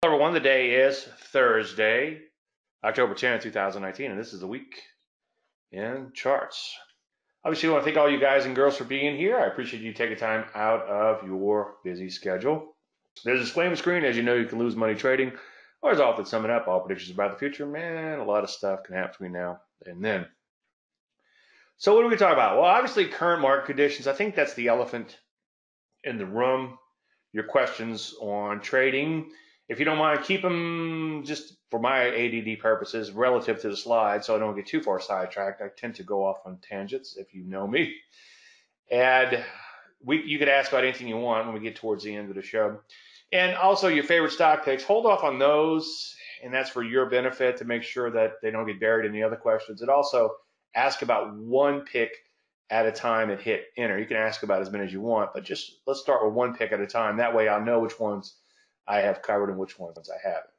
Hello everyone, the day is Thursday, October 10, 2019, and this is the week in charts. Obviously, I want to thank all you guys and girls for being here. I appreciate you taking time out of your busy schedule. There's a disclaimer screen. As you know, you can lose money trading. Or as often sum it up, all predictions about the future, man, a lot of stuff can happen between now and then. So what are we talk about? Well, obviously current market conditions. I think that's the elephant in the room. Your questions on trading. If you don't mind, keep them just for my ADD purposes relative to the slide so I don't get too far sidetracked. I tend to go off on tangents if you know me. And we, you could ask about anything you want when we get towards the end of the show. And also your favorite stock picks, hold off on those. And that's for your benefit to make sure that they don't get buried in the other questions. And also ask about one pick at a time and hit enter. You can ask about as many as you want, but just let's start with one pick at a time. That way I'll know which ones I have covered and which ones I haven't.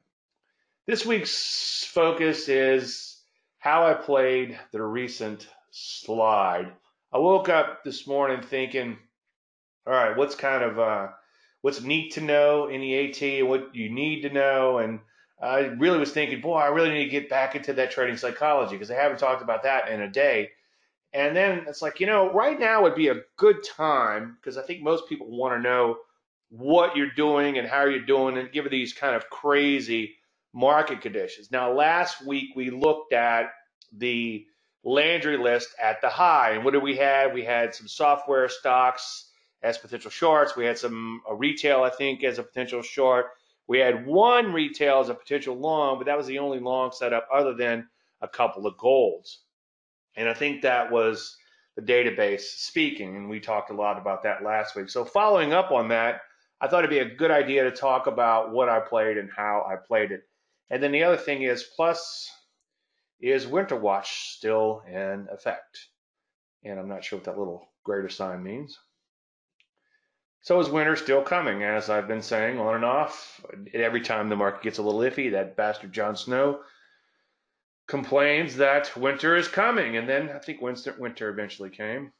This week's focus is how I played the recent slide. I woke up this morning thinking, all right, what's kind of uh, what's neat to know in the AT and what you need to know, and I really was thinking, boy, I really need to get back into that trading psychology because I haven't talked about that in a day. And then it's like, you know, right now would be a good time because I think most people want to know what you're doing and how you're doing and given these kind of crazy market conditions. Now, last week we looked at the Landry list at the high. And what did we have? We had some software stocks as potential shorts. We had some retail, I think, as a potential short. We had one retail as a potential long, but that was the only long setup other than a couple of golds. And I think that was the database speaking, and we talked a lot about that last week. So following up on that, I thought it'd be a good idea to talk about what I played and how I played it. And then the other thing is, plus, is Winter Watch still in effect? And I'm not sure what that little greater sign means. So is winter still coming, as I've been saying on and off? Every time the market gets a little iffy, that bastard Jon Snow complains that winter is coming, and then I think winter, winter eventually came.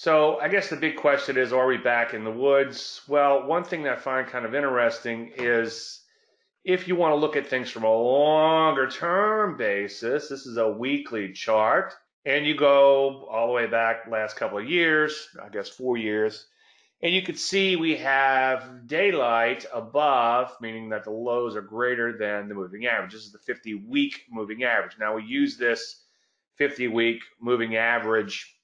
So I guess the big question is, are we back in the woods? Well, one thing that I find kind of interesting is if you want to look at things from a longer term basis, this is a weekly chart and you go all the way back last couple of years, I guess four years, and you could see we have daylight above, meaning that the lows are greater than the moving average. This is the 50 week moving average. Now we use this 50 week moving average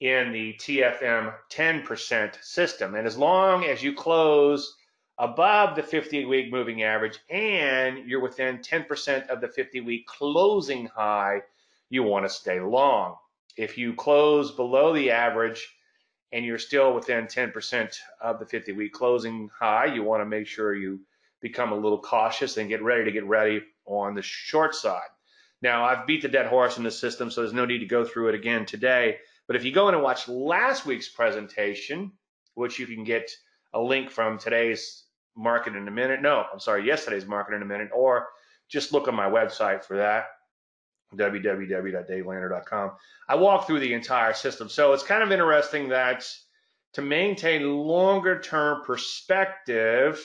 in the TFM 10% system. And as long as you close above the 50 week moving average and you're within 10% of the 50 week closing high, you want to stay long. If you close below the average and you're still within 10% of the 50 week closing high, you want to make sure you become a little cautious and get ready to get ready on the short side. Now, I've beat the dead horse in the system, so there's no need to go through it again today. But if you go in and watch last week's presentation, which you can get a link from today's market in a minute, no, I'm sorry, yesterday's market in a minute, or just look on my website for that www.davelandry.com. I walk through the entire system. So it's kind of interesting that to maintain longer term perspective,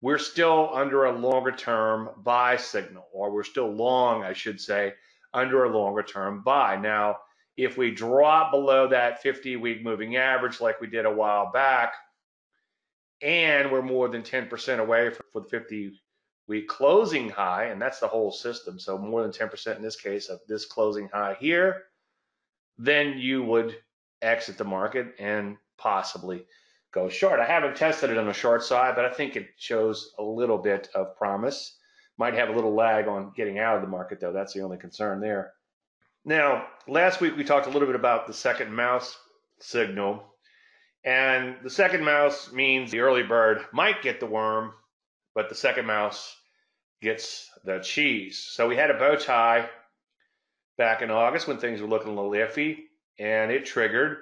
we're still under a longer term buy signal, or we're still long, I should say, under a longer term buy. Now, if we drop below that 50 week moving average like we did a while back, and we're more than 10% away for the 50 week closing high, and that's the whole system. So more than 10% in this case of this closing high here, then you would exit the market and possibly go short. I haven't tested it on the short side, but I think it shows a little bit of promise. Might have a little lag on getting out of the market, though. That's the only concern there. Now, last week we talked a little bit about the second mouse signal. And the second mouse means the early bird might get the worm, but the second mouse gets the cheese. So we had a bow tie back in August when things were looking a little iffy, and it triggered,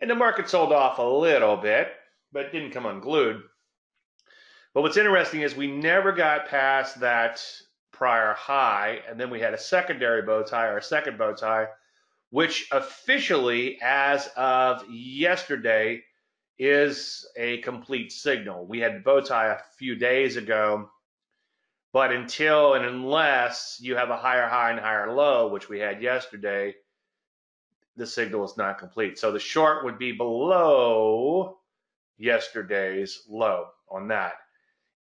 and the market sold off a little bit, but didn't come unglued. But what's interesting is we never got past that prior high, and then we had a secondary bow tie or a second bow tie, which officially, as of yesterday, is a complete signal. We had bow tie a few days ago, but until and unless you have a higher high and higher low, which we had yesterday, the signal is not complete. So the short would be below yesterday's low on that.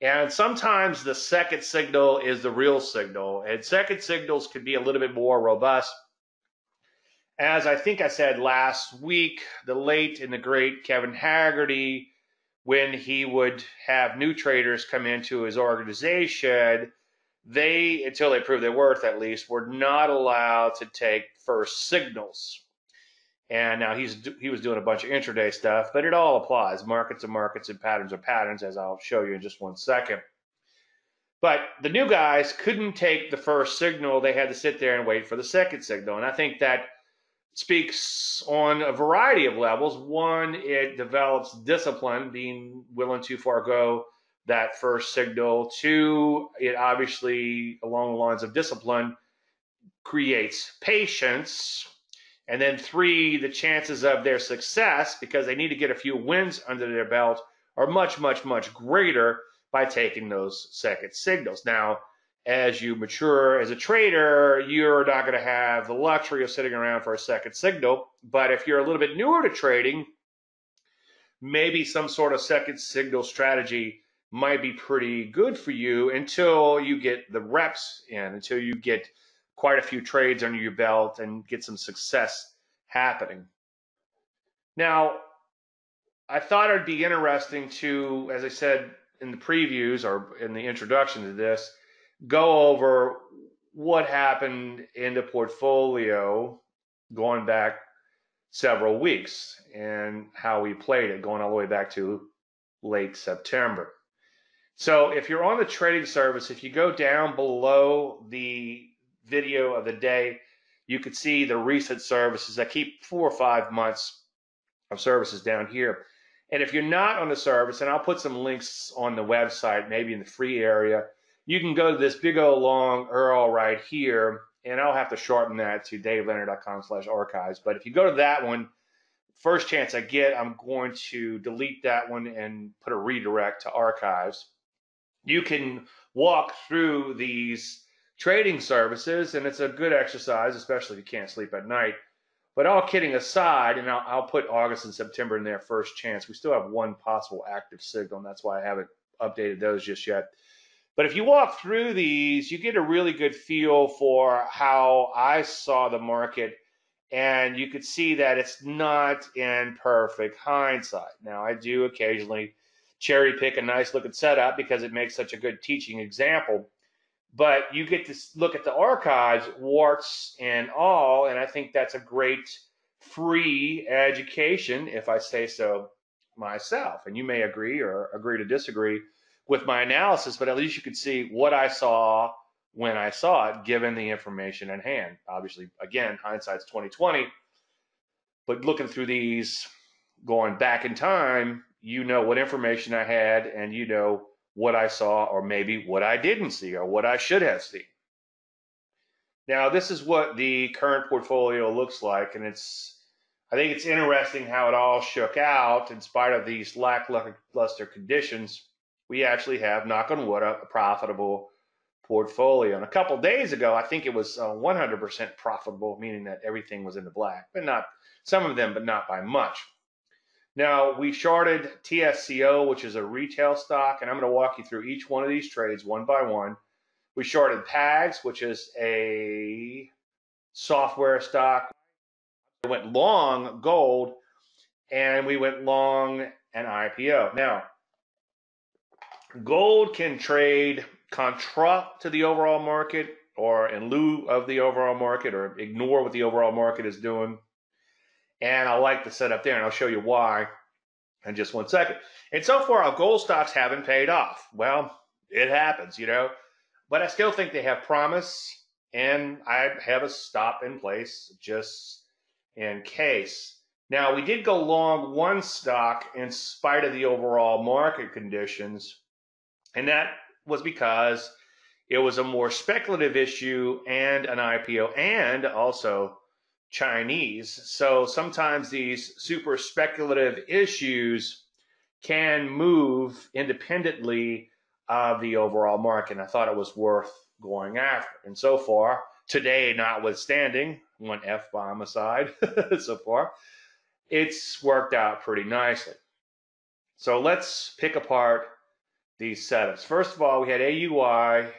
And sometimes the second signal is the real signal, and second signals can be a little bit more robust. As I think I said last week, the late and the great Kevin Haggerty, when he would have new traders come into his organization, they, until they prove their worth at least, were not allowed to take first signals. And now he's he was doing a bunch of intraday stuff, but it all applies. Markets are markets and patterns are patterns, as I'll show you in just one second. But the new guys couldn't take the first signal. They had to sit there and wait for the second signal. And I think that speaks on a variety of levels. One, it develops discipline, being willing to forego that first signal. Two, it obviously, along the lines of discipline, creates patience and then three, the chances of their success, because they need to get a few wins under their belt, are much, much, much greater by taking those second signals. Now, as you mature as a trader, you're not going to have the luxury of sitting around for a second signal. But if you're a little bit newer to trading, maybe some sort of second signal strategy might be pretty good for you until you get the reps in, until you get quite a few trades under your belt and get some success happening. Now, I thought it'd be interesting to, as I said in the previews or in the introduction to this, go over what happened in the portfolio going back several weeks and how we played it going all the way back to late September. So if you're on the trading service, if you go down below the video of the day, you could see the recent services. I keep four or five months of services down here. And if you're not on the service, and I'll put some links on the website, maybe in the free area, you can go to this big old long URL right here, and I'll have to shorten that to davelandry.com slash archives. But if you go to that one, first chance I get, I'm going to delete that one and put a redirect to archives. You can walk through these trading services, and it's a good exercise, especially if you can't sleep at night. But all kidding aside, and I'll, I'll put August and September in there first chance. We still have one possible active signal, and that's why I haven't updated those just yet. But if you walk through these, you get a really good feel for how I saw the market, and you could see that it's not in perfect hindsight. Now, I do occasionally cherry pick a nice looking setup because it makes such a good teaching example but you get to look at the archives, warts and all, and I think that's a great free education, if I say so myself. And you may agree or agree to disagree with my analysis, but at least you could see what I saw when I saw it, given the information in hand. Obviously, again, hindsight's 2020, but looking through these, going back in time, you know what information I had, and you know what I saw, or maybe what I didn't see, or what I should have seen. Now, this is what the current portfolio looks like, and it's I think it's interesting how it all shook out in spite of these lackluster conditions. We actually have, knock on wood, a profitable portfolio. And a couple days ago, I think it was uh, 100% profitable, meaning that everything was in the black, but not some of them, but not by much. Now, we shorted TSCO, which is a retail stock, and I'm going to walk you through each one of these trades one by one. We shorted PAGS, which is a software stock. We went long gold, and we went long an IPO. Now, gold can trade contra to the overall market or in lieu of the overall market or ignore what the overall market is doing. And I like the setup there, and I'll show you why in just one second. And so far, our gold stocks haven't paid off. Well, it happens, you know. But I still think they have promise, and I have a stop in place just in case. Now, we did go long one stock in spite of the overall market conditions, and that was because it was a more speculative issue and an IPO, and also Chinese. So sometimes these super speculative issues can move independently of the overall market. And I thought it was worth going after. And so far, today notwithstanding, one F bomb aside so far, it's worked out pretty nicely. So let's pick apart these setups. First of all, we had AUY,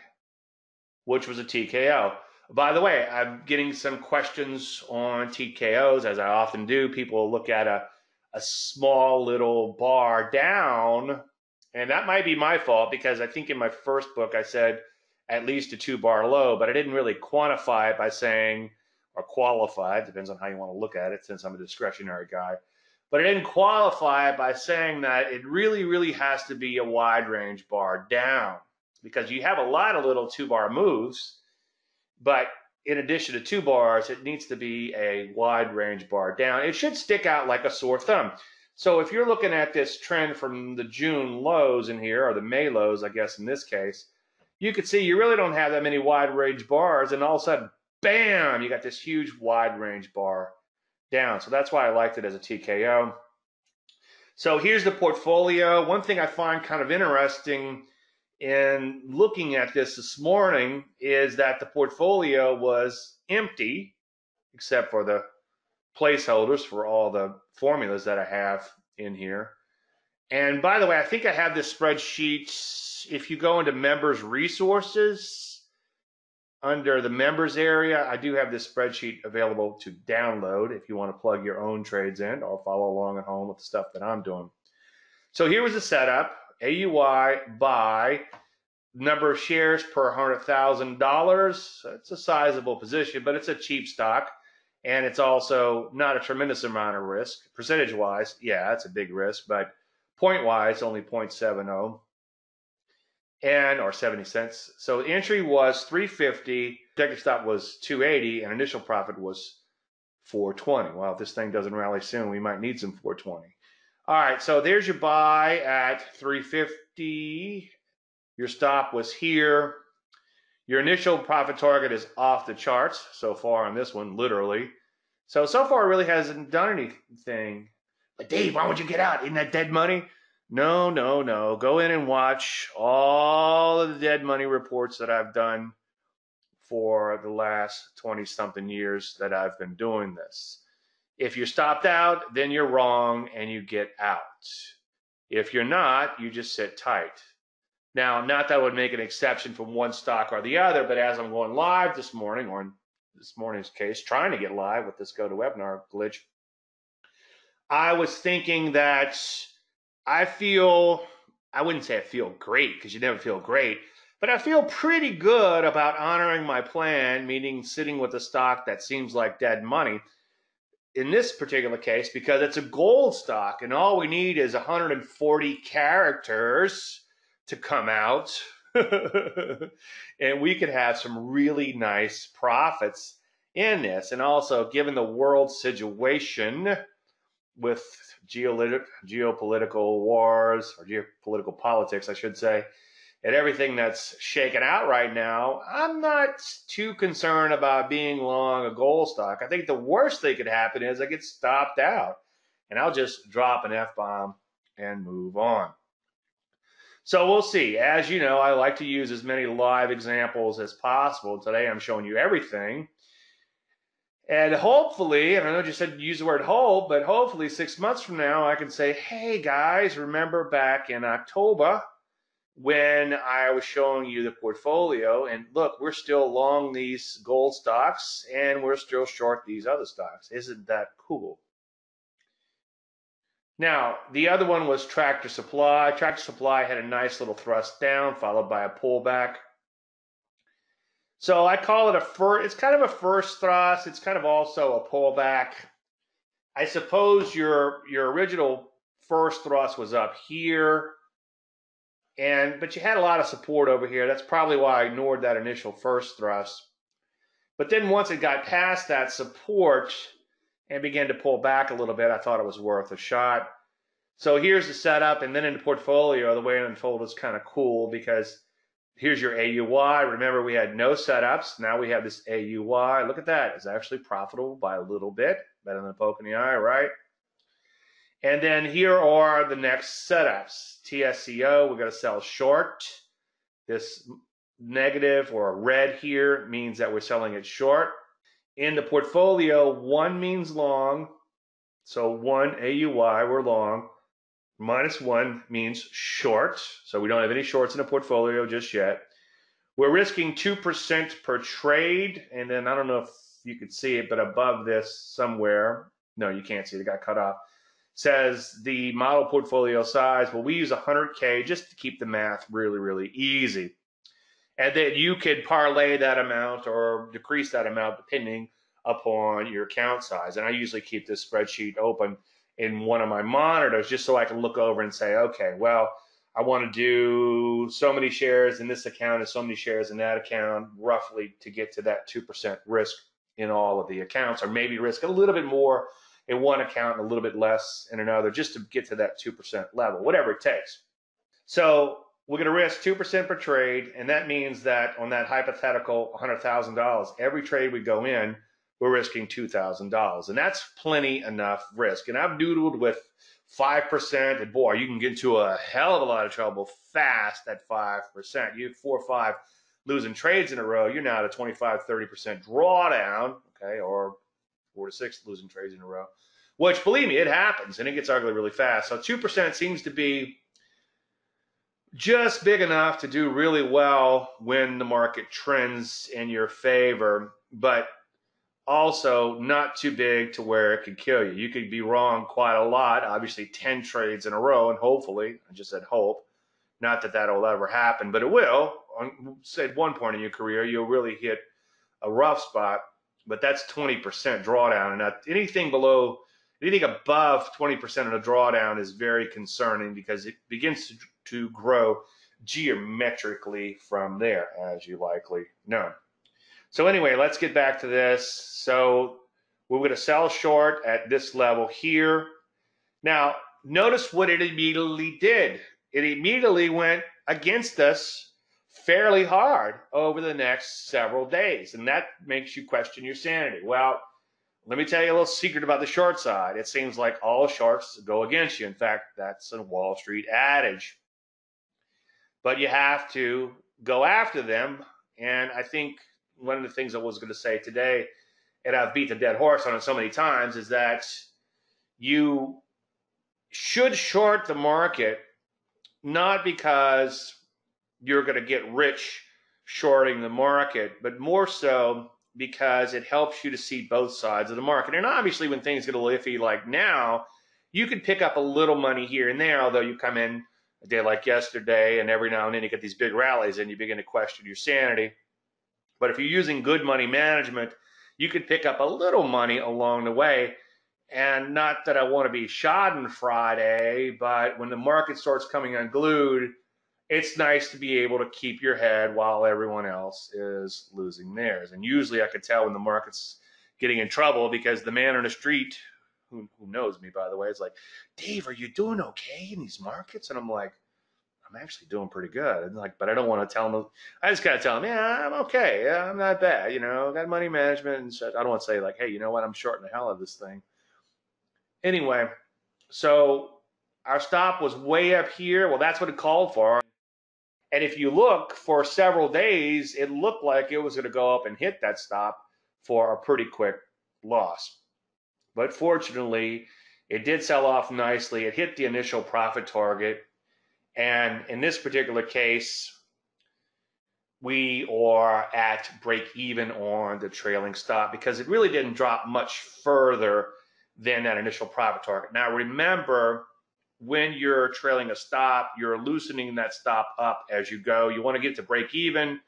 which was a TKO. By the way, I'm getting some questions on TKOs, as I often do. People look at a, a small little bar down, and that might be my fault because I think in my first book I said at least a two bar low, but I didn't really quantify it by saying, or qualify, it depends on how you want to look at it since I'm a discretionary guy. But I didn't qualify it by saying that it really, really has to be a wide range bar down because you have a lot of little two bar moves but in addition to two bars, it needs to be a wide range bar down. It should stick out like a sore thumb. So if you're looking at this trend from the June lows in here, or the May lows, I guess in this case, you could see you really don't have that many wide range bars, and all of a sudden, bam, you got this huge wide range bar down. So that's why I liked it as a TKO. So here's the portfolio. One thing I find kind of interesting in looking at this this morning is that the portfolio was empty except for the placeholders for all the formulas that I have in here. And by the way, I think I have this spreadsheet. If you go into members resources under the members area, I do have this spreadsheet available to download if you want to plug your own trades in or follow along at home with the stuff that I'm doing. So here was the setup. AUY by number of shares per $100,000. It's a sizable position, but it's a cheap stock. And it's also not a tremendous amount of risk. Percentage wise, yeah, it's a big risk, but point wise, only 0.70 and or 70 cents. So the entry was 350, objective stop was 280, and initial profit was 420. Well, if this thing doesn't rally soon, we might need some 420. All right, so there's your buy at 350. Your stop was here. Your initial profit target is off the charts so far on this one, literally. So, so far it really hasn't done anything. But Dave, why would you get out? Isn't that dead money? No, no, no. Go in and watch all of the dead money reports that I've done for the last 20 something years that I've been doing this. If you're stopped out, then you're wrong and you get out. If you're not, you just sit tight. Now, not that I would make an exception from one stock or the other, but as I'm going live this morning, or in this morning's case, trying to get live with this GoToWebinar glitch, I was thinking that I feel, I wouldn't say I feel great because you never feel great, but I feel pretty good about honoring my plan, meaning sitting with a stock that seems like dead money in this particular case because it's a gold stock and all we need is 140 characters to come out. And we could have some really nice profits in this. And also given the world situation with geopolitical wars or geopolitical politics I should say and everything that's shaken out right now, I'm not too concerned about being long a gold stock. I think the worst thing could happen is I get stopped out and I'll just drop an F bomb and move on. So we'll see. As you know, I like to use as many live examples as possible. Today I'm showing you everything. And hopefully, and I know you said use the word hope, but hopefully six months from now I can say, hey guys, remember back in October when I was showing you the portfolio. And look, we're still long these gold stocks and we're still short these other stocks. Isn't that cool? Now, the other one was Tractor Supply. Tractor Supply had a nice little thrust down, followed by a pullback. So I call it a first, it's kind of a first thrust. It's kind of also a pullback. I suppose your your original first thrust was up here and but you had a lot of support over here. That's probably why I ignored that initial first thrust. But then once it got past that support and began to pull back a little bit, I thought it was worth a shot. So here's the setup, and then in the portfolio, the way it unfolded is kind of cool because here's your AUY. Remember, we had no setups. Now we have this AUY. Look at that. It's actually profitable by a little bit. Better than in the eye, right? And then here are the next setups. TSCO, we're going to sell short. This negative or red here means that we're selling it short. In the portfolio, one means long. So one AUY, we're long. Minus one means short. So we don't have any shorts in the portfolio just yet. We're risking 2% per trade. And then I don't know if you could see it, but above this somewhere, no, you can't see it, it got cut off, says the model portfolio size. Well, we use 100K just to keep the math really, really easy. And then you could parlay that amount or decrease that amount depending upon your account size. And I usually keep this spreadsheet open in one of my monitors just so I can look over and say, okay, well, I want to do so many shares in this account and so many shares in that account, roughly to get to that 2% risk in all of the accounts, or maybe risk a little bit more in one account and a little bit less in another, just to get to that 2% level, whatever it takes. So we're going to risk 2% per trade, and that means that on that hypothetical $100,000, every trade we go in, we're risking $2,000. And that's plenty enough risk. And I've noodled with 5%, and boy, you can get into a hell of a lot of trouble fast at 5%. You four or five losing trades in a row, you're now at a 25, 30% drawdown, okay, or four to six losing trades in a row, which believe me, it happens and it gets ugly really fast. So 2% seems to be just big enough to do really well when the market trends in your favor, but also not too big to where it could kill you. You could be wrong quite a lot, obviously 10 trades in a row, and hopefully, I just said hope, not that that'll ever happen, but it will. On, say at one point in your career, you'll really hit a rough spot, but that's 20% drawdown. And anything below, anything above 20% of the drawdown is very concerning because it begins to, to grow geometrically from there, as you likely know. So anyway, let's get back to this. So we're going to sell short at this level here. Now, notice what it immediately did. It immediately went against us fairly hard over the next several days. And that makes you question your sanity. Well, let me tell you a little secret about the short side. It seems like all shorts go against you. In fact, that's a Wall Street adage. But you have to go after them. And I think one of the things I was going to say today, and I've beat the dead horse on it so many times, is that you should short the market not because you're going to get rich shorting the market, but more so because it helps you to see both sides of the market. And obviously, when things get a little iffy like now, you can pick up a little money here and there, although you come in a day like yesterday, and every now and then you get these big rallies and you begin to question your sanity. But if you're using good money management, you could pick up a little money along the way. And not that I want to be Schadenfreude, but when the market starts coming unglued, it's nice to be able to keep your head while everyone else is losing theirs. And usually I can tell when the market's getting in trouble because the man on the street, who, who knows me, by the way, is like, Dave, are you doing okay in these markets? And I'm like, I'm actually doing pretty good. And like, but I don't want to tell them. I just gotta tell them, yeah, I'm okay. Yeah, I'm not bad. You know, got money management and shit. I don't want to say like, hey, you know what? I'm shorting the hell of this thing. Anyway, so our stop was way up here. Well, that's what it called for. And if you look for several days, it looked like it was going to go up and hit that stop for a pretty quick loss. But fortunately, it did sell off nicely. It hit the initial profit target and in this particular case, we are at break even on the trailing stop because it really didn't drop much further than that initial profit target. Now, remember, when you're trailing a stop, you're loosening that stop up as you go. You want to get to break even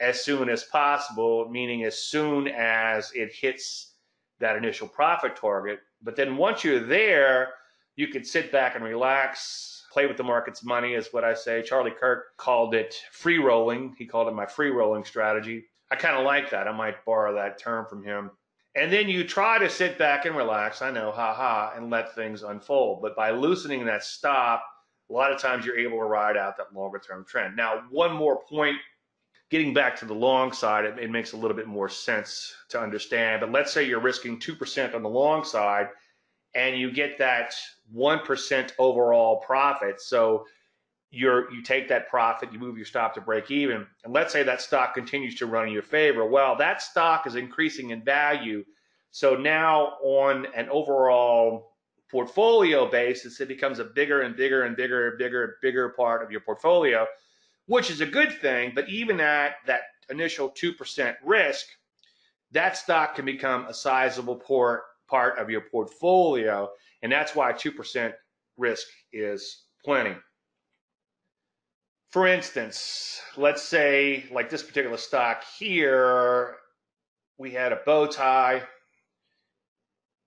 as soon as possible, meaning as soon as it hits that initial profit target. But then once you're there, you can sit back and relax, play with the market's money is what I say. Charlie Kirk called it free rolling. He called it my free rolling strategy. I kind of like that. I might borrow that term from him. And then you try to sit back and relax, I know, ha ha, and let things unfold. But by loosening that stop, a lot of times you're able to ride out that longer term trend. Now, one more point, getting back to the long side, it, it makes a little bit more sense to understand. But let's say you're risking 2% on the long side and you get that 1% overall profit. So you're, you take that profit, you move your stop to break even, and let's say that stock continues to run in your favor. Well, that stock is increasing in value. So now on an overall portfolio basis, it becomes a bigger and bigger and bigger and bigger, and bigger part of your portfolio, which is a good thing. But even at that initial 2% risk, that stock can become a sizable part of your portfolio. And that's why 2% risk is plenty. For instance, let's say, like this particular stock here, we had a bow tie,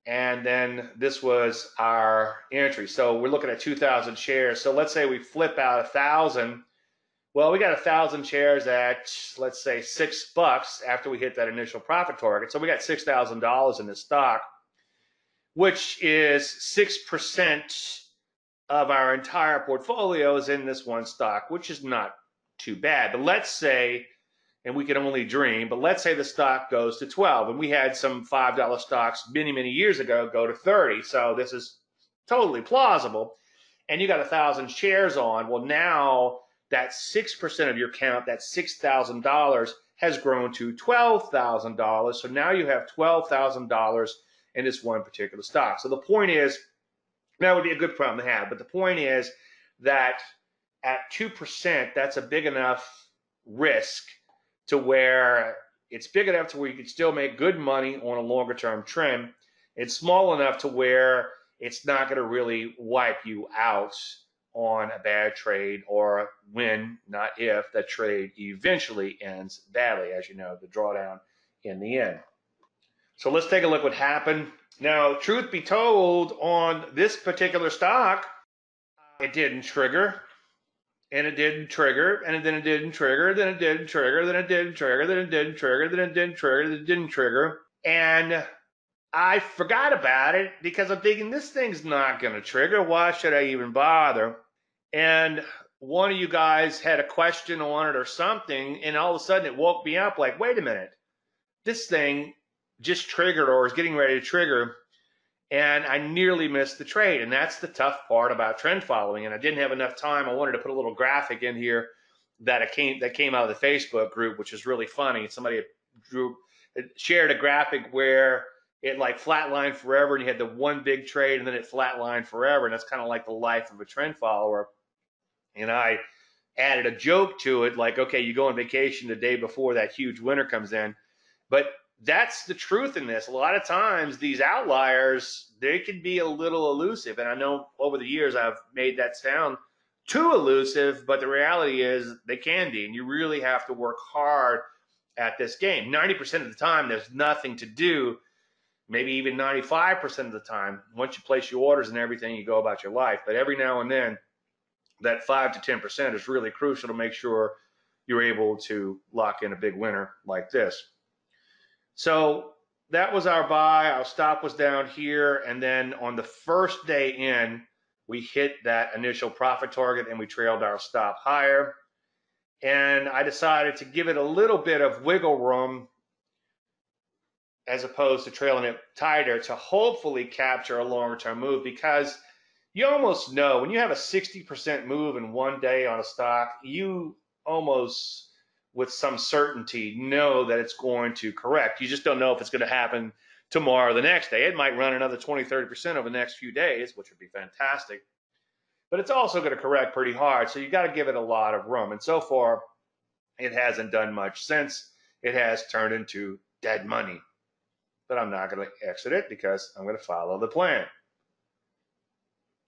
and then this was our entry. So we're looking at 2,000 shares. So let's say we flip out a thousand. Well, we got a thousand shares at let's say six bucks after we hit that initial profit target. So we got six thousand dollars in this stock which is 6% of our entire portfolio is in this one stock, which is not too bad. But let's say, and we can only dream, but let's say the stock goes to 12, and we had some $5 stocks many, many years ago go to 30. So this is totally plausible. And you got a thousand shares on. Well, now that 6% of your count, that $6,000 has grown to $12,000. So now you have $12,000 in this one particular stock. So the point is, that would be a good problem to have. But the point is that at 2%, that's a big enough risk to where it's big enough to where you can still make good money on a longer term trend. It's small enough to where it's not going to really wipe you out on a bad trade or when, not if, that trade eventually ends badly, as you know, the drawdown in the end. So let's take a look what happened. Now, truth be told, on this particular stock, it didn't trigger, and it didn't trigger, and then it didn't trigger, then it didn't trigger, then it didn't trigger, then it didn't trigger, then it didn't trigger, then it didn't trigger. And I forgot about it because I'm thinking this thing's not going to trigger. Why should I even bother? And one of you guys had a question on it or something, and all of a sudden it woke me up like, wait a minute, this thing just triggered or was getting ready to trigger and I nearly missed the trade. And that's the tough part about trend following. And I didn't have enough time. I wanted to put a little graphic in here that it came that came out of the Facebook group, which is really funny. Somebody drew shared a graphic where it like flatlined forever, and you had the one big trade, and then it flatlined forever, and that's kind of like the life of a trend follower. And I added a joke to it, like, okay, you go on vacation the day before that huge winter comes in, but that's the truth in this. A lot of times, these outliers they can be a little elusive, and I know over the years I've made that sound too elusive, but the reality is they can be, and you really have to work hard at this game. Ninety percent of the time, there's nothing to do. Maybe even 95% of the time, once you place your orders and everything, you go about your life. But every now and then, that 5 to 10% is really crucial to make sure you're able to lock in a big winner like this. So that was our buy. Our stop was down here. And then on the first day in, we hit that initial profit target and we trailed our stop higher. And I decided to give it a little bit of wiggle room as opposed to trailing it tighter to hopefully capture a longer term move because you almost know when you have a 60% move in one day on a stock, you almost with some certainty know that it's going to correct. You just don't know if it's going to happen tomorrow or the next day. It might run another 20, 30% over the next few days, which would be fantastic. But it's also going to correct pretty hard. So you've got to give it a lot of room. And so far, it hasn't done much since it has turned into dead money. But I'm not going to exit it because I'm going to follow the plan.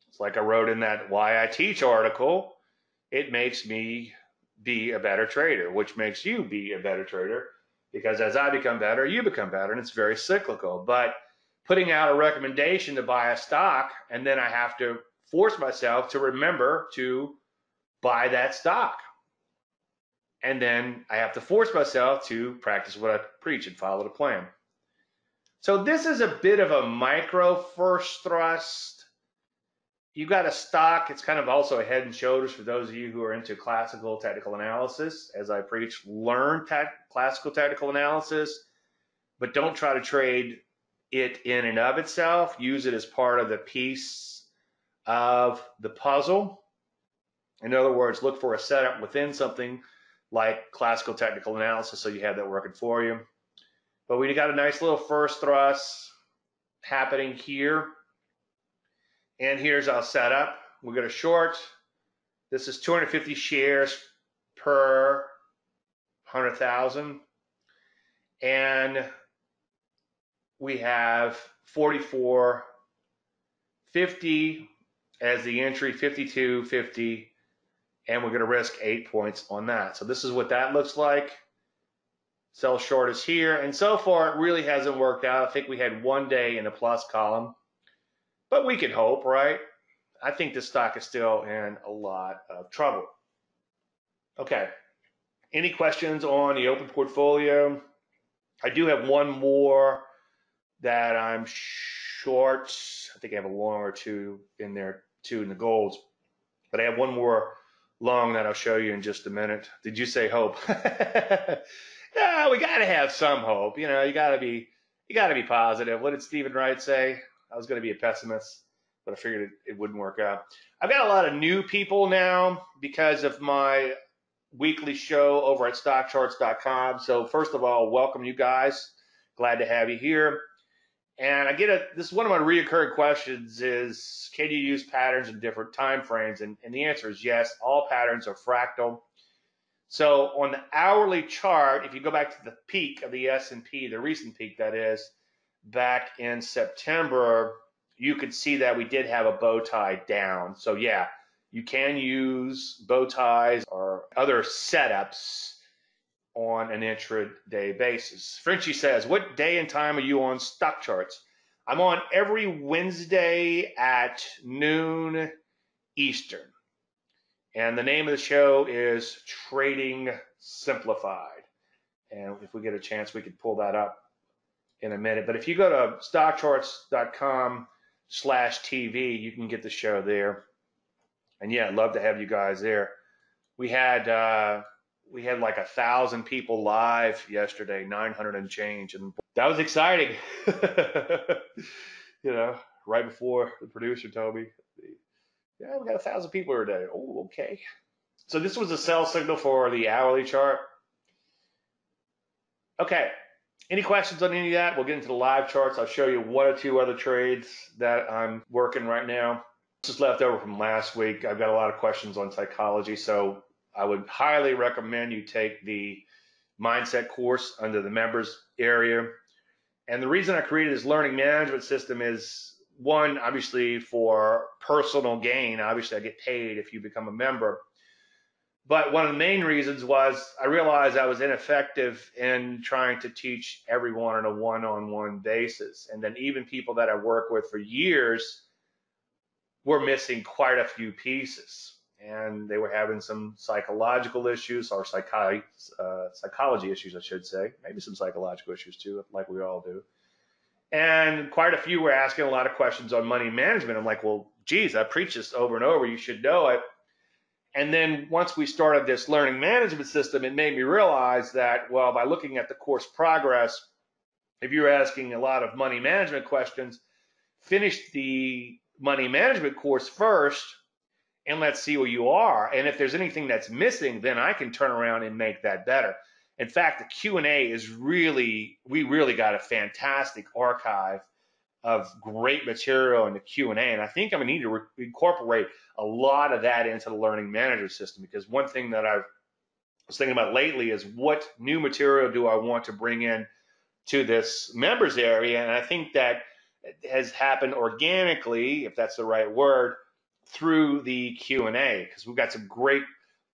It's like I wrote in that Why I Teach article. It makes me be a better trader, which makes you be a better trader because as I become better, you become better, and it's very cyclical. But putting out a recommendation to buy a stock, and then I have to force myself to remember to buy that stock. And then I have to force myself to practice what I preach and follow the plan. So this is a bit of a micro first thrust you've got a stock. It's kind of also a head and shoulders for those of you who are into classical technical analysis. As I preach, learn classical technical analysis, but don't try to trade it in and of itself. Use it as part of the piece of the puzzle. In other words, look for a setup within something like classical technical analysis so you have that working for you. But we got a nice little first thrust happening here. And here's our setup. We're going to short. This is 250 shares per 100,000. And we have 44.50 as the entry, 52.50, and we're going to risk eight points on that. So this is what that looks like. Sell short is here, and so far it really hasn't worked out. I think we had one day in the plus column, but we can hope, right? I think the stock is still in a lot of trouble. Okay. Any questions on the open portfolio? I do have one more that I'm short. I think I have a long or two in there, two in the golds. But I have one more long that I'll show you in just a minute. Did you say hope? yeah, we got to have some hope. You know, you got to be you got to be positive. What did Steven Wright say? I was going to be a pessimist, but I figured it, it wouldn't work out. I've got a lot of new people now because of my weekly show over at stockcharts.com. So first of all, welcome you guys. Glad to have you here. And I get a this is one of my reoccurring questions is can you use patterns in different time frames? And, and the answer is yes, all patterns are fractal. So on the hourly chart, if you go back to the peak of the S&P, the recent peak that is, back in September, you could see that we did have a bow tie down. So yeah, you can use bow ties or other setups on an intraday basis. Frenchie says, What day and time are you on stock charts? I'm on every Wednesday at noon Eastern. And the name of the show is Trading Simplified. And if we get a chance, we could pull that up in a minute. But if you go to stockcharts.com slash TV, you can get the show there. And yeah, I'd love to have you guys there. We had uh, we had like a thousand people live yesterday, 900 and change, and that was exciting. you know, right before the producer told me, yeah, we got a thousand people today. Oh, okay. So this was a sell signal for the hourly chart. Okay. Any questions on any of that? We'll get into the live charts. I'll show you one or two other trades that I'm working right now. This is left over from last week. I've got a lot of questions on psychology, so I would highly recommend you take the mindset course under the members area. And the reason I created this learning management system is one, obviously for personal gain. Obviously, I get paid if you become a member. But one of the main reasons was I realized I was ineffective in trying to teach everyone on a one on one basis. And then even people that I work with for years were missing quite a few pieces and they were having some psychological issues or psychi- uh, psychology issues, I should say, maybe some psychological issues too, like we all do. And quite a few were asking a lot of questions on money management. I'm like, well, geez, I preach this over and over. You should know it. And then once we started this learning management system, it made me realize that, well, by looking at the course progress, if you're asking a lot of money management questions, finish the money management course first and let's see where you are. And if there's anything that's missing, then I can turn around and make that better. In fact, the Q&A is really, we really got a fantastic archive of great material in the Q&A. And I think I'm gonna need to re- incorporate a lot of that into the learning manager system because one thing that I was thinking about lately is what new material do I want to bring in to this members area? And I think that has happened organically, if that's the right word, through the Q&A because we've got some great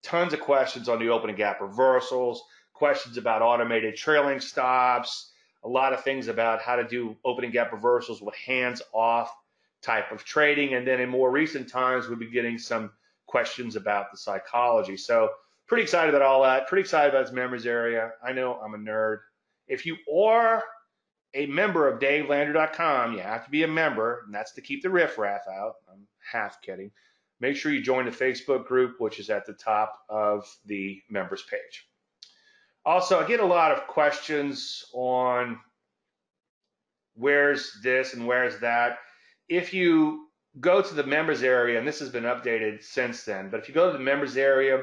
tons of questions on the opening gap reversals, questions about automated trailing stops, a lot of things about how to do opening gap reversals with hands off type of trading. And then in more recent times, we'll be getting some questions about the psychology. So pretty excited about all that. Pretty excited about this members area. I know I'm a nerd. If you are a member of DaveLandry.com, you have to be a member, and that's to keep the riffraff out. I'm half kidding. Make sure you join the Facebook group, which is at the top of the members page. Also, I get a lot of questions on where's this and where's that. If you go to the members area, and this has been updated since then, but if you go to the members area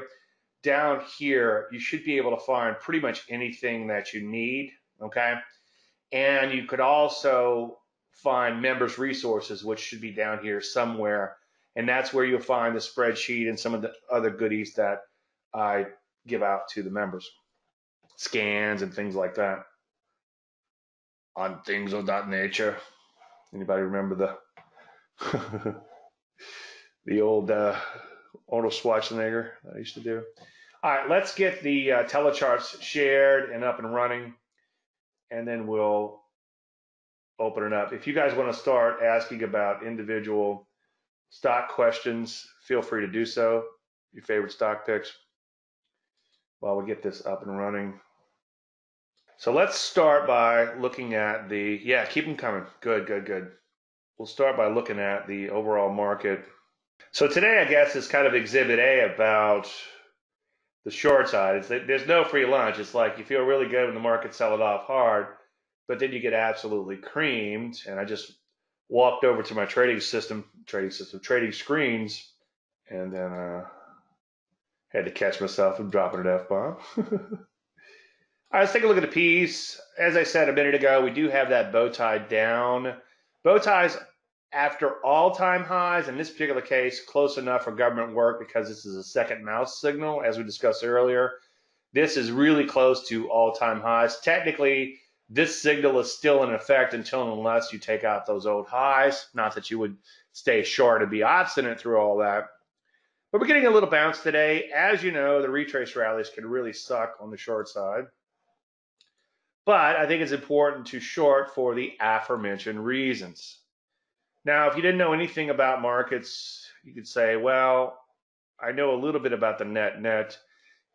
down here, you should be able to find pretty much anything that you need, okay? And you could also find members resources, which should be down here somewhere. And that's where you'll find the spreadsheet and some of the other goodies that I give out to the members, scans and things like that on things of that nature. Anybody remember the the old uh, Arnold Schwarzenegger I used to do? All right, let's get the uh, telecharts shared and up and running, and then we'll open it up. If you guys want to start asking about individual stock questions, feel free to do so. Your favorite stock picks while we get this up and running. So let's start by looking at the, yeah, keep them coming. Good, good, good. We'll start by looking at the overall market. So today, I guess, is kind of exhibit A about the short side. It's, there's no free lunch. It's like you feel really good when the market sell it off hard, but then you get absolutely creamed. And I just walked over to my trading system, trading system, trading screens, and then uh, had to catch myself from dropping an F bomb. Let's take a look at the P's. As I said a minute ago, we do have that bow tie down. Bow ties after all-time highs, in this particular case, close enough for government work because this is a second mouse signal, as we discussed earlier. This is really close to all-time highs. Technically, this signal is still in effect until unless you take out those old highs. Not that you would stay short and be obstinate through all that. But we're getting a little bounce today. As you know, the retrace rallies can really suck on the short side. But I think it's important to short for the aforementioned reasons. Now, if you didn't know anything about markets, you could say, well, I know a little bit about the net net,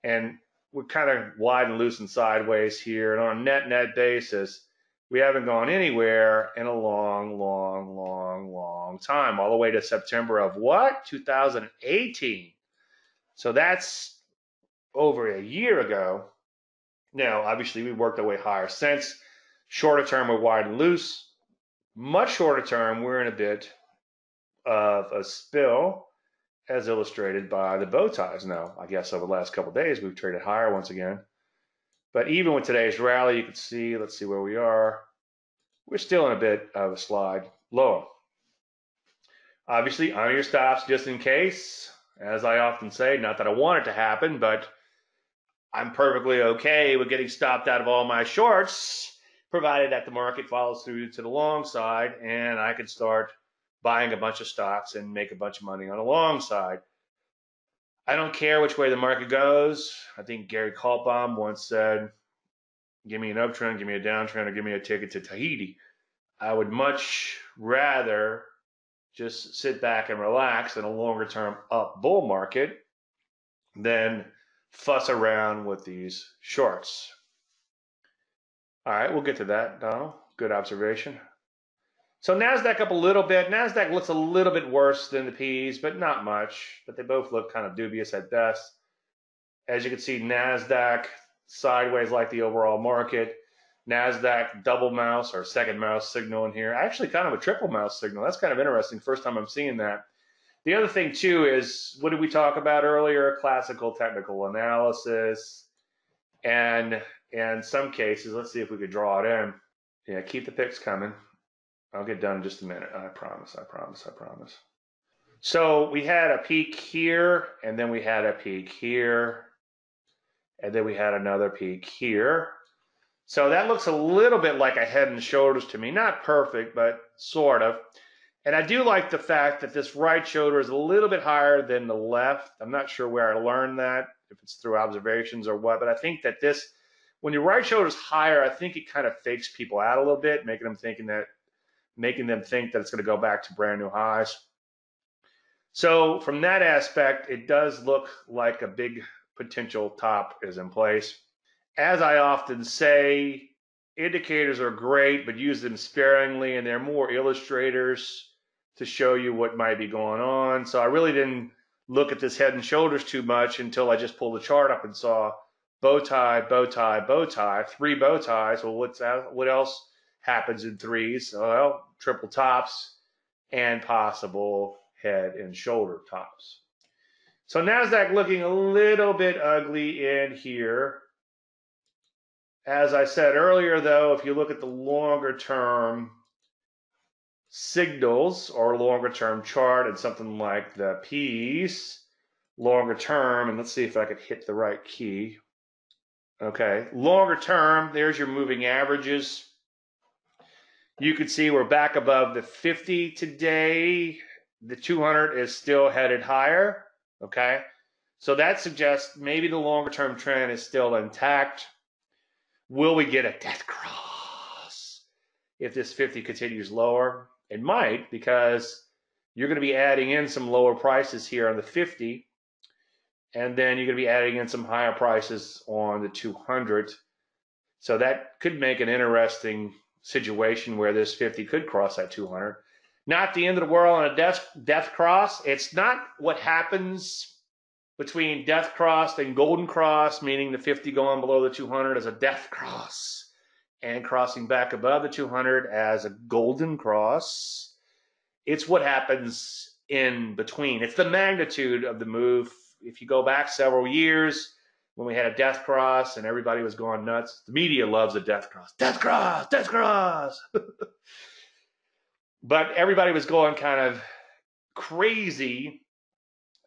and we're kind of wide and loose and sideways here. And on a net net basis, we haven't gone anywhere in a long, long, long, long time, all the way to September of what? 2018. So that's over a year ago. Now, obviously, we worked our way higher since. Shorter term, we're wide and loose. Much shorter term, we're in a bit of a spill, as illustrated by the bow ties. Now, I guess over the last couple days, we've traded higher once again. But even with today's rally, you can see, let's see where we are. We're still in a bit of a slide lower. Obviously, honor your stops just in case. As I often say, not that I want it to happen, but I'm perfectly okay with getting stopped out of all my shorts, provided that the market follows through to the long side and I can start buying a bunch of stocks and make a bunch of money on the long side. I don't care which way the market goes. I think Gary Kaltbaum once said, give me an uptrend, give me a downtrend, or give me a ticket to Tahiti. I would much rather just sit back and relax in a longer term up bull market than fuss around with these shorts. All right, we'll get to that, Donald. Good observation. So NASDAQ up a little bit. NASDAQ looks a little bit worse than the P's, but not much. But they both look kind of dubious at best. As you can see, NASDAQ sideways like the overall market. NASDAQ double mouse or second mouse signal in here. Actually, kind of a triple mouse signal. That's kind of interesting. First time I'm seeing that. The other thing too is what did we talk about earlier? Classical technical analysis, and in some cases, let's see if we could draw it in. Yeah, keep the picks coming. I'll get done in just a minute. I promise. I promise. I promise. So we had a peak here, and then we had a peak here, and then we had another peak here. So that looks a little bit like a head and shoulders to me. Not perfect, but sort of. And I do like the fact that this right shoulder is a little bit higher than the left. I'm not sure where I learned that, if it's through observations or what, but I think that this, when your right shoulder is higher, I think it kind of fakes people out a little bit, making them thinking that, making them think that it's going to go back to brand new highs. So from that aspect, it does look like a big potential top is in place. As I often say, indicators are great, but use them sparingly, and they're more illustrators to show you what might be going on. So I really didn't look at this head and shoulders too much until I just pulled the chart up and saw bow tie, bow tie, bow tie, three bow ties. Well, what's that? What else happens in threes. Well, triple tops and possible head and shoulder tops. So NASDAQ looking a little bit ugly in here. As I said earlier, though, if you look at the longer term signals or longer term chart and something like the P's, longer term, and let's see if I could hit the right key. Okay, longer term, there's your moving averages. You can see we're back above the 50 today. The 200 is still headed higher. Okay. So that suggests maybe the longer term trend is still intact. Will we get a death cross if this 50 continues lower? It might because you're going to be adding in some lower prices here on the 50 and then you're going to be adding in some higher prices on the 200. So that could make an interesting situation where this 50 could cross that 200 not the end of the world on a death, death cross. It's not what happens between death cross and golden cross, meaning the 50 going below the 200 is a death cross and crossing back above the 200 as a golden cross. It's what happens in between. It's the magnitude of the move. If you go back several years, when we had a death cross and everybody was going nuts, the media loves a death cross. Death cross, death cross. But everybody was going kind of crazy.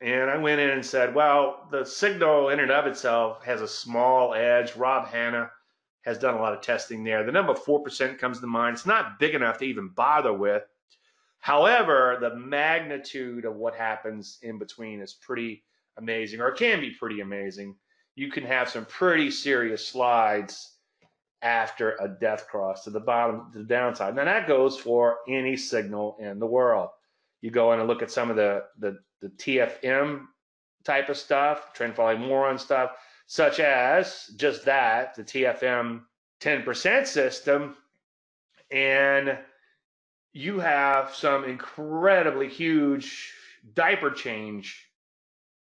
And I went in and said, well, the signal in and of itself has a small edge. Rob Hanna has done a lot of testing there. The number 4% comes to mind. It's not big enough to even bother with. However, the magnitude of what happens in between is pretty amazing, or can be pretty amazing. You can have some pretty serious slides after a death cross to the bottom, to the downside. Now that goes for any signal in the world. You go in and look at some of the, the, the TFM type of stuff, trend following moron stuff, such as just that, the TFM 10% system. And you have some incredibly huge diaper change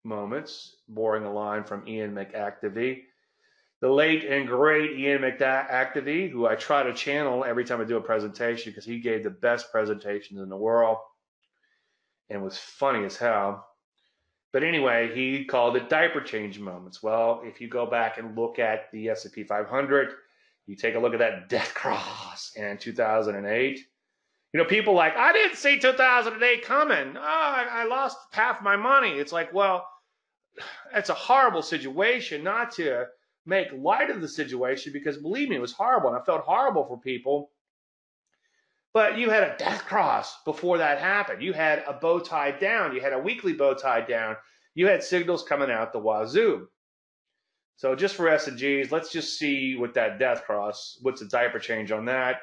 moments, boring a line from Ian McAvity the late and great Ian McAvity, who I try to channel every time I do a presentation because he gave the best presentations in the world and was funny as hell. But anyway, he called it diaper change moments. Well, if you go back and look at the S&P 500, you take a look at that death cross in 2008. You know, people like, I didn't see 2008 coming. Oh, I, I lost half my money. It's like, well, it's a horrible situation not to make light of the situation because believe me, it was horrible. And I felt horrible for people. But you had a death cross before that happened. You had a bow tied down. You had a weekly bow tied down. You had signals coming out the wazoo. So just for S and Gs, let's just see what that death cross, what's the diaper change on that?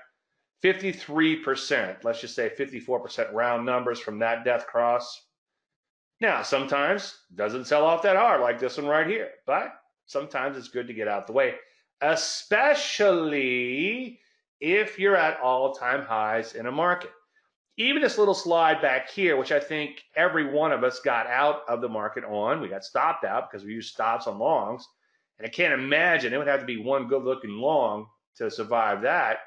53%, let's just say 54% round numbers from that death cross. Now, sometimes doesn't sell off that hard like this one right here, but sometimes it's good to get out the way, especially if you're at all time highs in a market. Even this little slide back here, which I think every one of us got out of the market on, we got stopped out because we used stops on longs. And I can't imagine it would have to be one good looking long to survive that.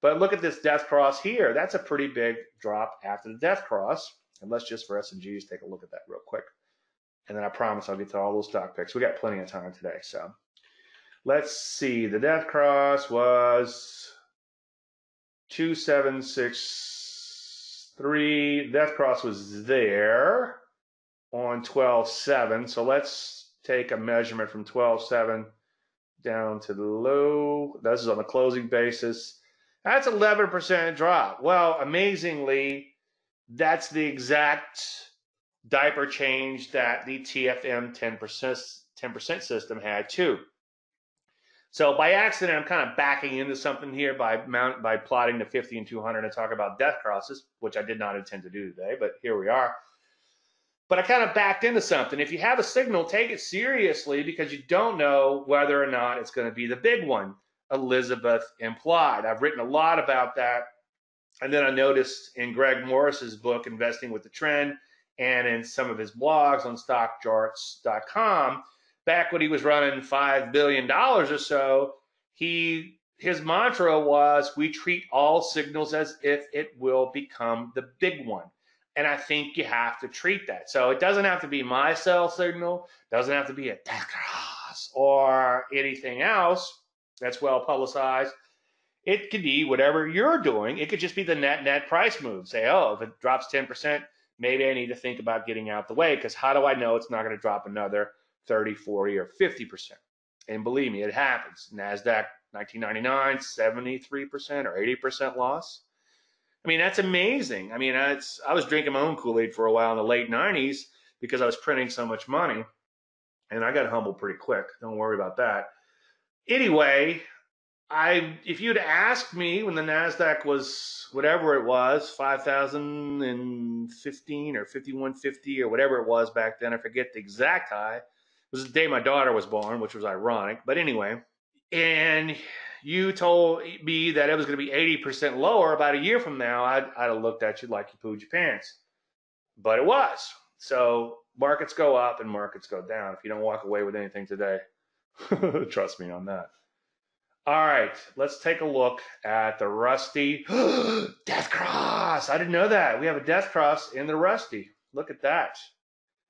But look at this death cross here. That's a pretty big drop after the death cross. And let's just for S and Gs take a look at that real quick. And then I promise I'll get to all those stock picks. We got plenty of time today. So let's see. The death cross was 2763. Death cross was there on 12.7. So let's take a measurement from 12.7 down to the low. This is on a closing basis. That's 11% drop. Well, amazingly, that's the exact diaper change that the TFM 10%, 10% system had too. So by accident, I'm kind of backing into something here by mount, by plotting the 50 and 200 and talk about death crosses, which I did not intend to do today, but here we are. But I kind of backed into something. If you have a signal, take it seriously because you don't know whether or not it's going to be the big one. Elizabeth implied. I've written a lot about that. And then I noticed in Greg Morris's book, Investing with the Trend, and in some of his blogs on stockcharts.com, back when he was running $5 billion or so, he his mantra was we treat all signals as if it will become the big one. And I think you have to treat that. So it doesn't have to be my sell signal, doesn't have to be a Tacros or anything else that's well publicized. It could be whatever you're doing. It could just be the net net price move. Say, oh, if it drops 10%, maybe I need to think about getting out the way because how do I know it's not going to drop another 30, 40, or 50%? And believe me, it happens. NASDAQ 1999, 73% or 80% loss. I mean, that's amazing. I mean, it's, I was drinking my own Kool Aid for a while in the late 90s because I was printing so much money. And I got humbled pretty quick. Don't worry about that. Anyway, I if you'd asked me when the Nasdaq was whatever it was, 5015 or 5150 or whatever it was back then, I forget the exact high. Was the day my daughter was born, which was ironic. But anyway, and you told me that it was going to be 80% lower about a year from now, I'd, I'd have looked at you like you pooed your pants. But it was. So markets go up and markets go down if you don't walk away with anything today. Trust me on that. All right, let's take a look at the Rusty Death Cross. I didn't know that. We have a Death Cross in the Rusty. Look at that.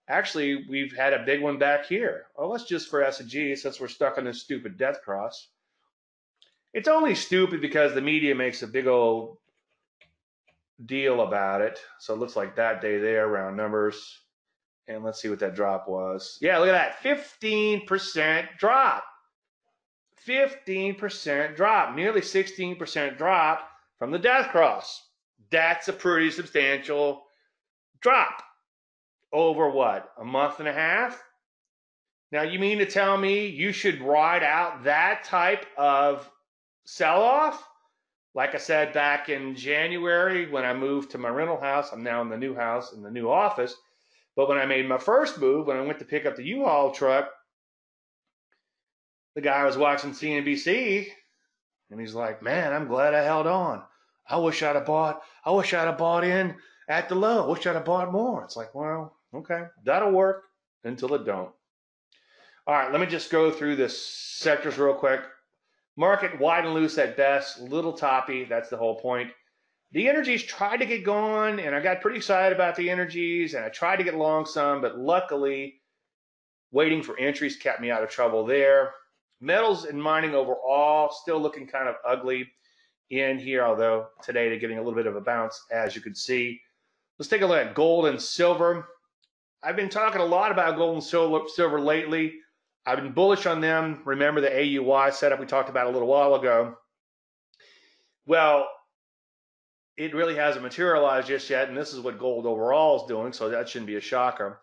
Actually, we've had a big one back here. Oh, let's just for S&G since we're stuck on this stupid death cross. It's only stupid because the media makes a big old deal about it. So it looks like that day there, round numbers. And let's see what that drop was. Yeah, look at that. 15% drop. 15% drop. Nearly 16% drop from the death cross. That's a pretty substantial drop over what, a month and a half? Now, you mean to tell me you should ride out that type of sell off? Like I said back in January when I moved to my rental house, I'm now in the new house, in the new office. But when I made my first move, when I went to pick up the U Haul truck, the guy was watching CNBC and he's like, Man, I'm glad I held on. I wish I'd have bought, I wish I'd have bought in at the low. I wish I'd have bought more. It's like, well, Okay, that'll work until it don't. All right, let me just go through the sectors real quick. Market wide and loose at best, little toppy. That's the whole point. The energies tried to get going, and I got pretty excited about the energies, and I tried to get long some, but luckily, waiting for entries kept me out of trouble there. Metals and mining overall still looking kind of ugly in here, although today they're getting a little bit of a bounce, as you can see. Let's take a look at gold and silver. I've been talking a lot about gold and silver, silver lately. I've been bullish on them. Remember the AUY setup we talked about a little while ago. Well, it really hasn't materialized just yet, and this is what gold overall is doing, so that shouldn't be a shocker.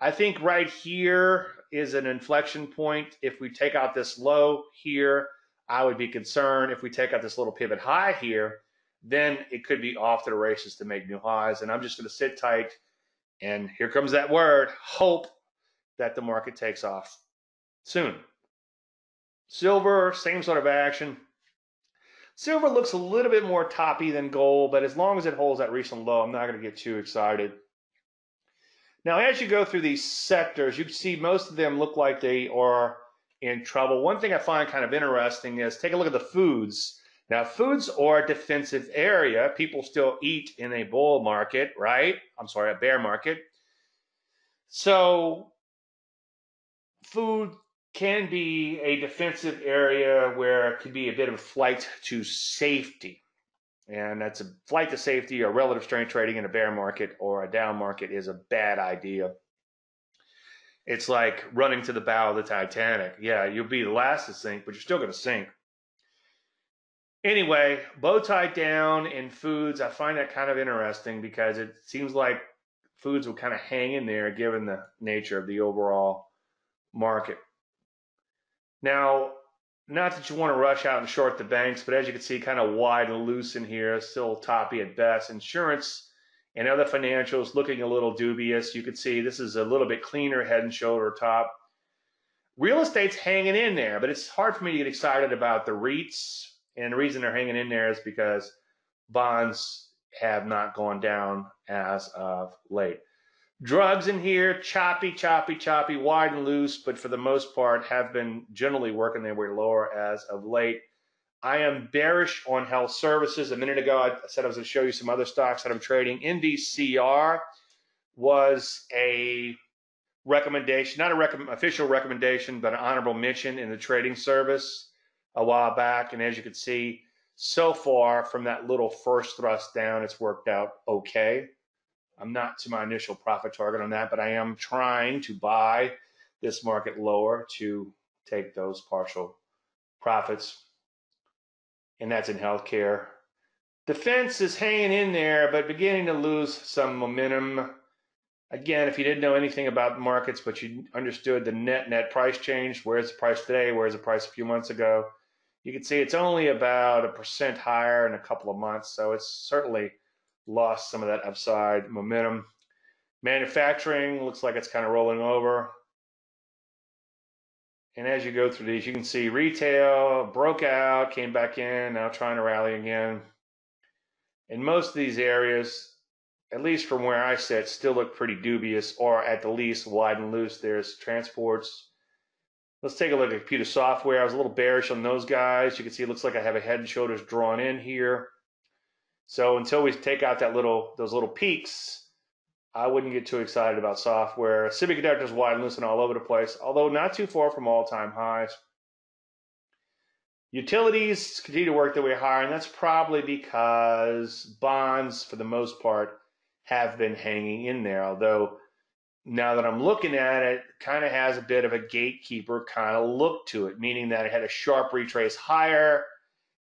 I think right here is an inflection point. If we take out this low here, I would be concerned. If we take out this little pivot high here, then it could be off to the races to make new highs. And I'm just going to sit tight and here comes that word hope that the market takes off soon. Silver, same sort of action. Silver looks a little bit more toppy than gold, but as long as it holds that recent low, I'm not going to get too excited. Now, as you go through these sectors, you can see most of them look like they are in trouble. One thing I find kind of interesting is take a look at the foods. Now, foods are a defensive area. People still eat in a bull market, right? I'm sorry, a bear market. So, food can be a defensive area where it could be a bit of a flight to safety. And that's a flight to safety or relative strength trading in a bear market or a down market is a bad idea. It's like running to the bow of the Titanic. Yeah, you'll be the last to sink, but you're still going to sink. Anyway, bow tie down in foods, I find that kind of interesting because it seems like foods will kind of hang in there given the nature of the overall market. Now, not that you want to rush out and short the banks, but as you can see, kind of wide and loose in here, still toppy at best. Insurance and other financials looking a little dubious. You can see this is a little bit cleaner head and shoulder top. Real estate's hanging in there, but it's hard for me to get excited about the REITs and the reason they're hanging in there is because bonds have not gone down as of late. Drugs in here, choppy, choppy, choppy, wide and loose, but for the most part have been generally working their way lower as of late. I am bearish on health services. A minute ago, I said I was going to show you some other stocks that I'm trading. NVCR was a recommendation, not a rec- official recommendation, but an honorable mention in the trading service a while back. And as you can see, so far from that little first thrust down, it's worked out okay. I'm not to my initial profit target on that, but I am trying to buy this market lower to take those partial profits. And that's in healthcare. Defense is hanging in there, but beginning to lose some momentum. Again, if you didn't know anything about markets, but you understood the net net price change, where's the price today, where's the price a few months ago, you can see it's only about a percent higher in a couple of months. So it's certainly lost some of that upside momentum. Manufacturing looks like it's kind of rolling over. And as you go through these, you can see retail broke out, came back in, now trying to rally again. In most of these areas, at least from where I sit, still look pretty dubious, or at the least wide and loose. There's transports. Let's take a look at computer software. I was a little bearish on those guys. You can see it looks like I have a head and shoulders drawn in here. So until we take out that little those little peaks, I wouldn't get too excited about software. Semiconductors wide and loose and all over the place, although not too far from all-time highs. Utilities continue to work their way higher, and that's probably because bonds, for the most part, have been hanging in there. Although now that I'm looking at it, kind of has a bit of a gatekeeper kind of look to it, meaning that it had a sharp retrace higher,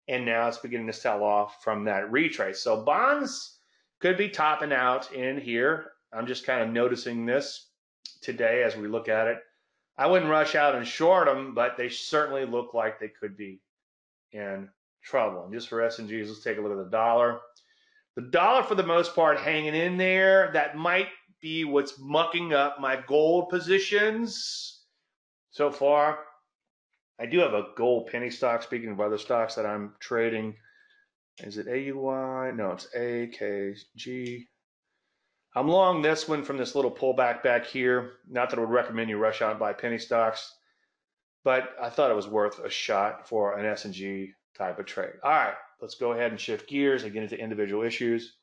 and now it's beginning to sell off from that retrace. So bonds could be topping out in here I'm just kind of noticing this today as we look at it. I wouldn't rush out and short them, but they certainly look like they could be in trouble. And just for S&Gs, let's take a look at the dollar. The dollar, for the most part, hanging in there. That might be what's mucking up my gold positions so far. I do have a gold penny stock. Speaking of other stocks that I'm trading, is it AUY? No, it's AKG. I'm long this one from this little pullback back here. Not that I would recommend you rush out and buy penny stocks, but I thought it was worth a shot for an S&G type of trade. All right, let's go ahead and shift gears and get into individual issues.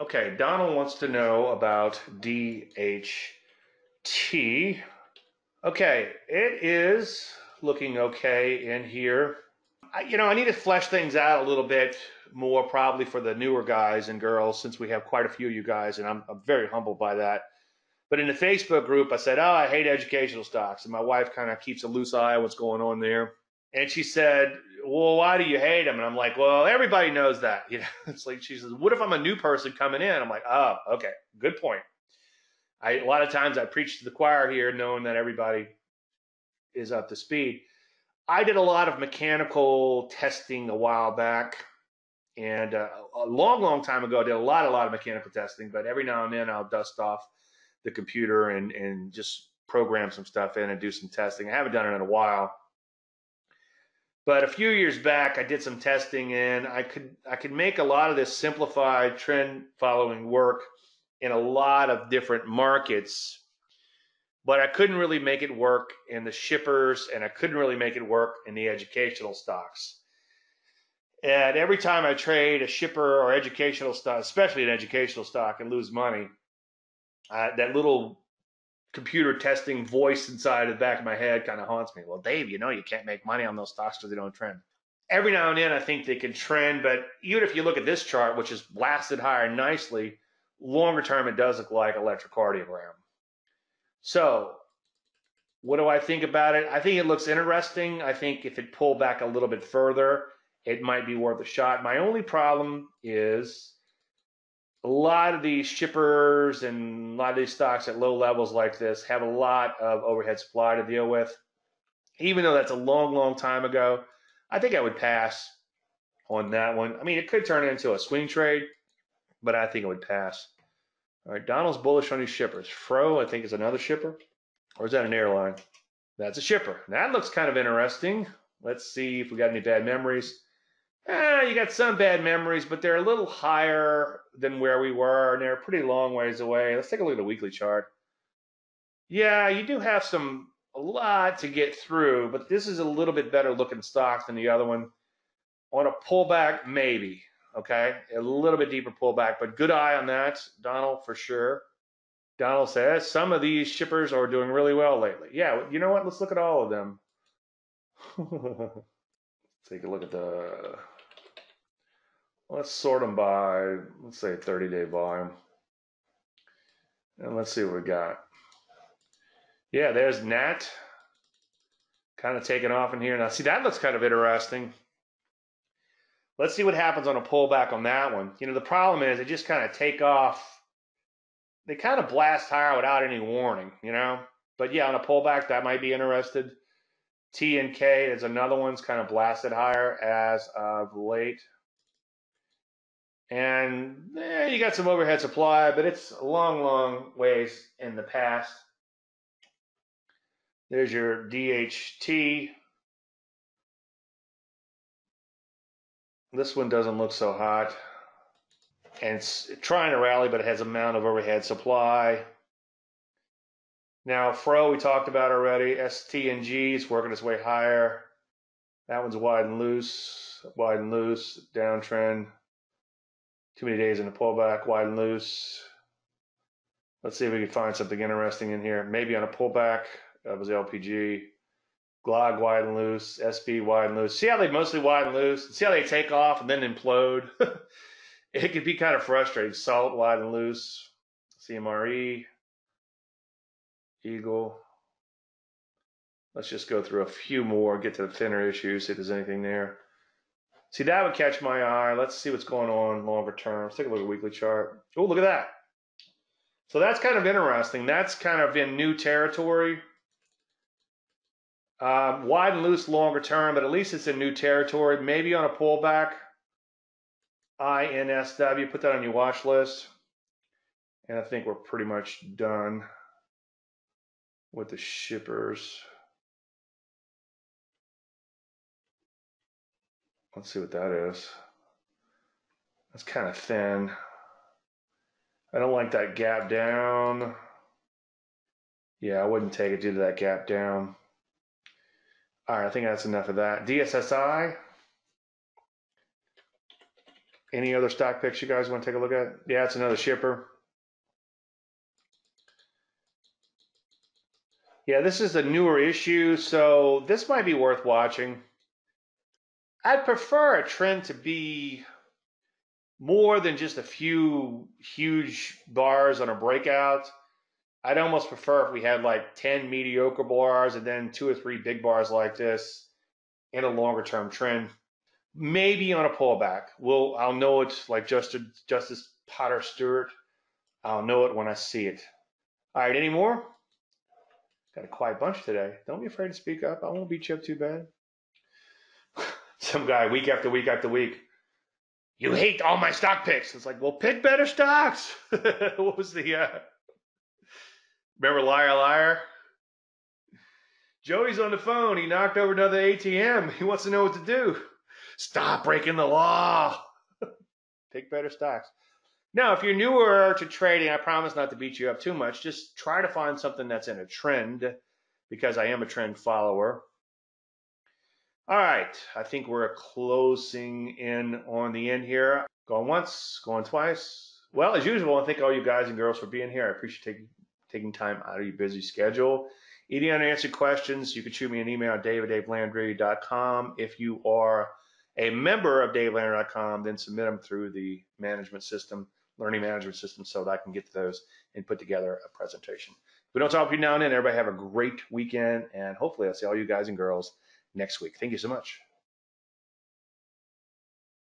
Okay, Donald wants to know about DHT. Okay, it is looking okay in here. I, you know, I need to flesh things out a little bit more probably for the newer guys and girls since we have quite a few of you guys, and I'm, I'm very humbled by that. But in the Facebook group, I said, "Oh, I hate educational stocks," and my wife kind of keeps a loose eye on what's going on there. And she said, "Well, why do you hate him? And I'm like, "Well, everybody knows that." You know, it's like she says, "What if I'm a new person coming in?" I'm like, "Oh, okay, good point." I a lot of times I preach to the choir here, knowing that everybody is up to speed. I did a lot of mechanical testing a while back and uh, a long, long time ago, I did a lot, a lot of mechanical testing, but every now and then I'll dust off the computer and, and just program some stuff in and do some testing. I haven't done it in a while. But a few years back, I did some testing and I could I could make a lot of this simplified trend following work in a lot of different markets, but I couldn't really make it work in the shippers and I couldn't really make it work in the educational stocks. And every time I trade a shipper or educational stock, especially an educational stock, and lose money, uh, that little computer testing voice inside of the back of my head kind of haunts me. Well, Dave, you know you can't make money on those stocks because they don't trend. Every now and then, I think they can trend, but even if you look at this chart, which has blasted higher nicely, longer term, it does look like electrocardiogram. So, what do I think about it? I think it looks interesting. I think if it pulled back a little bit further, it might be worth a shot. My only problem is a lot of these shippers and a lot of these stocks at low levels like this have a lot of overhead supply to deal with. Even though that's a long, long time ago, I think I would pass on that one. I mean, it could turn into a swing trade, but I think it would pass. All right, Donald's bullish on these shippers. Fro, I think, is another shipper, or is that an airline? That's a shipper. That looks kind of interesting. Let's see if we got any bad memories eh, you got some bad memories, but they're a little higher than where we were, and they're pretty long ways away. Let's take a look at the weekly chart. Yeah, you do have some a lot to get through, but this is a little bit better looking stock than the other one. On a pullback, maybe. Okay, a little bit deeper pullback, but good eye on that, Donald, for sure. Donald says some of these shippers are doing really well lately. Yeah, you know what? Let's look at all of them. Take a look at the. Let's sort them by, let's say, 30 day volume. And let's see what we got. Yeah, there's Nat kind of taking off in here. Now, see, that looks kind of interesting. Let's see what happens on a pullback on that one. You know, the problem is they just kind of take off. They kind of blast higher without any warning, you know? But yeah, on a pullback, that might be interested. T and K is another one's kind of blasted higher as of late. And eh, you got some overhead supply, but it's a long, long ways in the past. There's your DHT. This one doesn't look so hot. And it's trying to rally, but it has a amount of overhead supply. Now, Fro, we talked about already. STNG is working its way higher. That one's wide and loose, wide and loose, downtrend. Too many days in the pullback, wide and loose. Let's see if we can find something interesting in here. Maybe on a pullback. That was LPG. Glog wide and loose, SB wide and loose. See how they mostly wide and loose? See how they take off and then implode? it could be kind of frustrating. Salt wide and loose. CMRE. Eagle. Let's just go through a few more, get to the thinner issues, see if there's anything there. See, that would catch my eye. Let's see what's going on longer term. Let's take a look at the weekly chart. Oh, look at that. So that's kind of interesting. That's kind of in new territory. Um, wide and loose longer term, but at least it's in new territory. Maybe on a pullback. INSW, put that on your watch list. And I think we're pretty much done with the shippers. Let's see what that is. That's kind of thin. I don't like that gap down. Yeah, I wouldn't take it due to that gap down. All right, I think that's enough of that. DSSI. Any other stock picks you guys want to take a look at? Yeah, it's another shipper. Yeah, this is a newer issue, so this might be worth watching. I'd prefer a trend to be more than just a few huge bars on a breakout. I'd almost prefer if we had like 10 mediocre bars and then two or three big bars like this in a longer term trend. Maybe on a pullback. We'll I'll know it like Justice Justice Potter Stewart. I'll know it when I see it. All right, any more? Got a quiet bunch today. Don't be afraid to speak up. I won't beat you up too bad. Some guy week after week after week. You hate all my stock picks. It's like, well, pick better stocks. what was the uh remember liar liar? Joey's on the phone. He knocked over another ATM. He wants to know what to do. Stop breaking the law. pick better stocks. Now, if you're newer to trading, I promise not to beat you up too much. Just try to find something that's in a trend because I am a trend follower. All right, I think we're closing in on the end here. Going once, going twice. Well, as usual, I thank all you guys and girls for being here. I appreciate taking, taking time out of your busy schedule. Any unanswered questions, you can shoot me an email at david@davelandry.com. If you are a member of davelandry.com, then submit them through the management system learning management system so that I can get to those and put together a presentation. If we don't talk to you now and then, everybody have a great weekend, and hopefully I'll see all you guys and girls next week. Thank you so much.